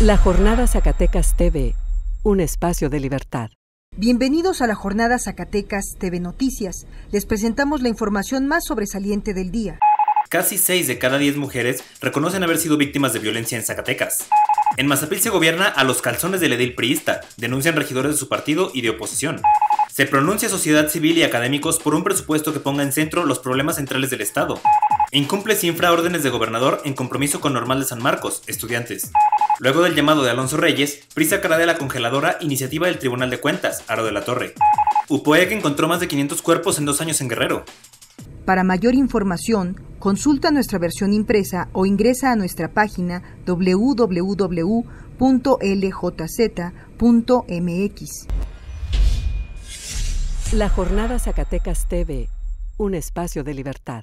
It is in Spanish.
La Jornada Zacatecas TV, un espacio de libertad. Bienvenidos a la Jornada Zacatecas TV Noticias. Les presentamos la información más sobresaliente del día. Casi 6 de cada 10 mujeres reconocen haber sido víctimas de violencia en Zacatecas. En Mazapil se gobierna a los calzones del edil priista, denuncian regidores de su partido y de oposición. Se pronuncia sociedad civil y académicos por un presupuesto que ponga en centro los problemas centrales del Estado. Incumple infra órdenes de gobernador en compromiso con Normal de San Marcos, estudiantes. Luego del llamado de Alonso Reyes, Prisa sacará de la congeladora iniciativa del Tribunal de Cuentas, Aro de la Torre. UPOEC encontró más de 500 cuerpos en dos años en Guerrero. Para mayor información, consulta nuestra versión impresa o ingresa a nuestra página www.ljz.mx. La Jornada Zacatecas TV, un espacio de libertad.